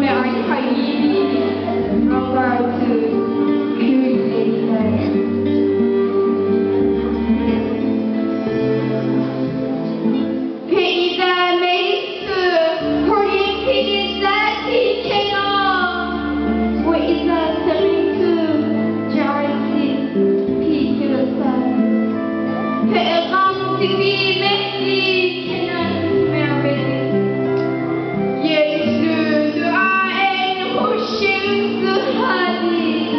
Merci. Hallelujah.